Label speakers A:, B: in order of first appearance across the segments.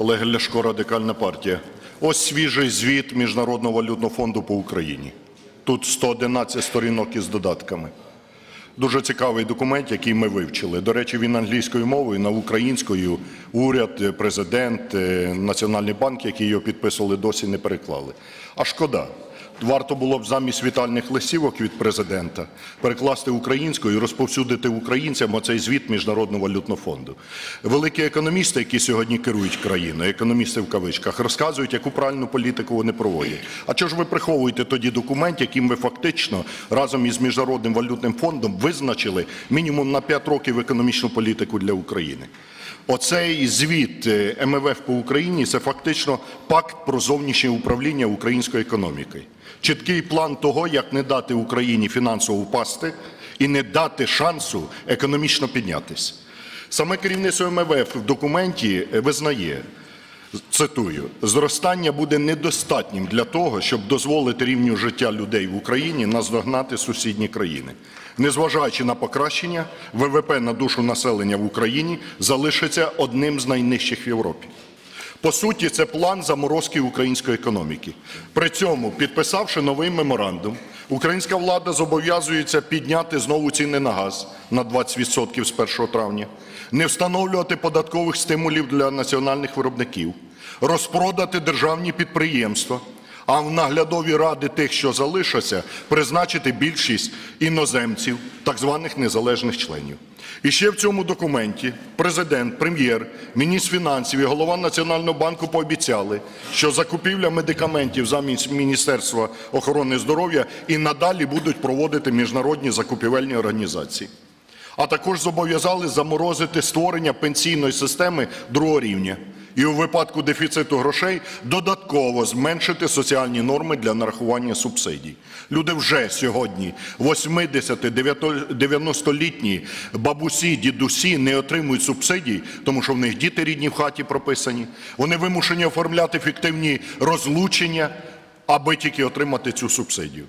A: Олег Ляшко, Радикальна партія. Ось свіжий звіт Міжнародного валютного фонду по Україні. Тут 111 сторінок із додатками. Дуже цікавий документ, який ми вивчили. До речі, він англійською мовою, на українською уряд, президент, е, Національний банк, які його підписували, досі не переклали. А шкода. Варто було б замість вітальних листівок від президента перекласти українською і розповсюдити українцям оцей звіт Міжнародного валютного фонду. Великі економісти, які сьогодні керують країною, економісти в кавичках, розказують, яку правильну політику вони проводять. А чого ж ви приховуєте тоді документ, яким ви фактично разом із Міжнародним валютним фондом визначили мінімум на 5 років економічну політику для України? Оцей звіт е, МВФ по Україні це фактично пакт про зовнішнє управління українською економікою. Чіткий план того, як не дати Україні фінансово впасти і не дати шансу економічно піднятися. Саме керівництво МВФ в документі е, визнає, цитую, зростання буде недостатнім для того, щоб дозволити рівню життя людей в Україні наздогнати сусідні країни. Незважаючи на покращення, ВВП на душу населення в Україні залишиться одним з найнижчих в Європі. По суті, це план заморозки української економіки. При цьому, підписавши новий меморандум, українська влада зобов'язується підняти знову ціни на газ на 20% з 1 травня, не встановлювати податкових стимулів для національних виробників, розпродати державні підприємства, а в наглядові ради тих, що залишаться, призначити більшість іноземців, так званих незалежних членів. І ще в цьому документі президент, прем'єр, міністр фінансів і голова Національного банку пообіцяли, що закупівля медикаментів замість Міністерства охорони здоров'я і надалі будуть проводити міжнародні закупівельні організації. А також зобов'язали заморозити створення пенсійної системи другого рівня і у випадку дефіциту грошей додатково зменшити соціальні норми для нарахування субсидій. Люди вже сьогодні 80-90-літні бабусі, дідусі не отримують субсидій, тому що в них діти рідні в хаті прописані. Вони вимушені оформляти фіктивні розлучення, аби тільки отримати цю субсидію.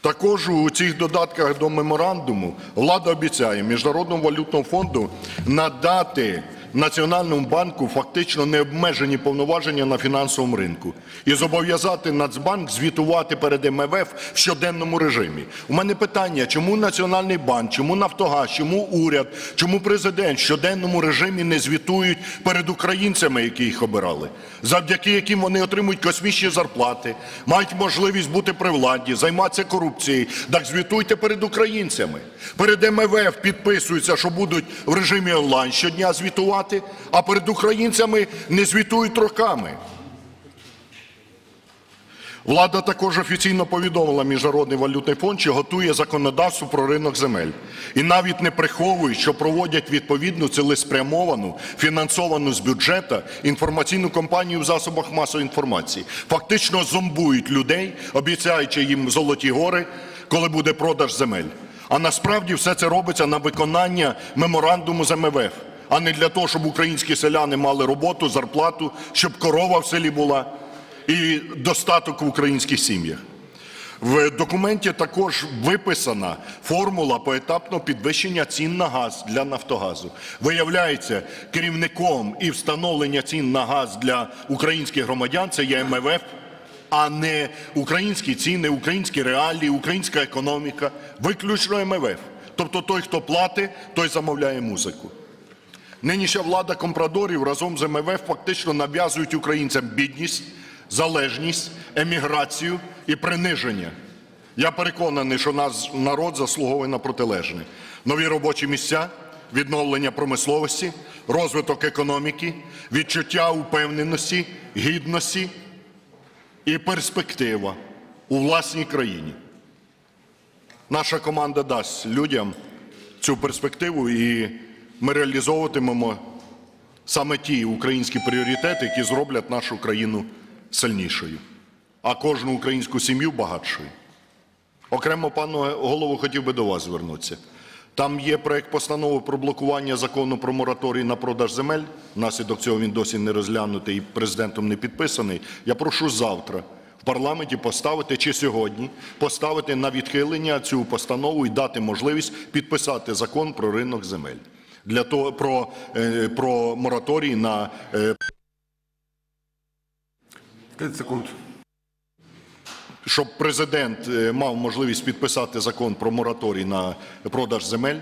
A: Також у цих додатках до меморандуму влада обіцяє Міжнародному валютному фонду надати Національному банку фактично необмежені повноваження на фінансовому ринку і зобов'язати Нацбанк звітувати перед МВФ в щоденному режимі. У мене питання, чому Національний банк, чому Нафтогаз, чому уряд, чому президент в щоденному режимі не звітують перед українцями, які їх обирали, завдяки яким вони отримують космічні зарплати, мають можливість бути при владі, займатися корупцією. Так звітуйте перед українцями. Перед МВФ підписуються, що будуть в режимі онлайн щодня звітувати, а перед українцями не звітують роками. Влада також офіційно повідомила Міжнародний валютний фонд, що готує законодавство про ринок земель. І навіть не приховують, що проводять відповідну цілеспрямовану, фінансовану з бюджету інформаційну кампанію в засобах масової інформації. Фактично зомбують людей, обіцяючи їм золоті гори, коли буде продаж земель. А насправді все це робиться на виконання меморандуму з МВФ, а не для того, щоб українські селяни мали роботу, зарплату, щоб корова в селі була і достаток в українських сім'ях. В документі також виписана формула поетапного підвищення цін на газ для Нафтогазу. Виявляється, керівником і встановлення цін на газ для українських громадян це є МВФ, а не українські ціни, українські реалії, українська економіка, виключно МВФ. Тобто той, хто платить, той замовляє музику. Нинішня влада компрадорів разом з МВФ фактично нав'язують українцям бідність, залежність, еміграцію і приниження. Я переконаний, що наш народ заслуговує на протилежне. Нові робочі місця, відновлення промисловості, розвиток економіки, відчуття упевненості, гідності і перспектива у власній країні. Наша команда дасть людям цю перспективу, і ми реалізовуватимемо саме ті українські пріоритети, які зроблять нашу країну сильнішою, а кожну українську сім'ю багатшою. Окремо, пане голову, хотів би до вас звернутися. Там є проект постанови про блокування закону про мораторій на продаж земель. Внаслідок цього він досі не розглянутий і президентом не підписаний. Я прошу завтра в парламенті поставити чи сьогодні поставити на відхилення цю постанову і дати можливість підписати закон про ринок земель для того про, е, про мораторій на е,
B: 30 секунд.
A: щоб президент е, мав можливість підписати закон про мораторій на продаж земель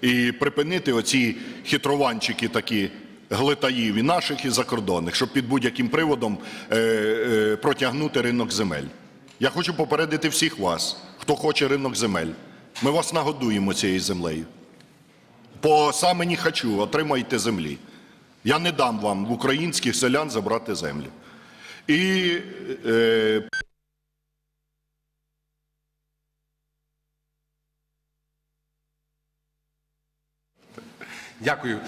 A: і припинити оці хитрованчики такі глитаїв і наших, і закордонних, щоб під будь-яким приводом е, е, протягнути ринок земель. Я хочу попередити всіх вас, хто хоче ринок земель. Ми вас нагодуємо цією землею. По саме не хочу, отримайте землі. Я не дам вам в українських селян забрати землю. І е,
B: Дякую.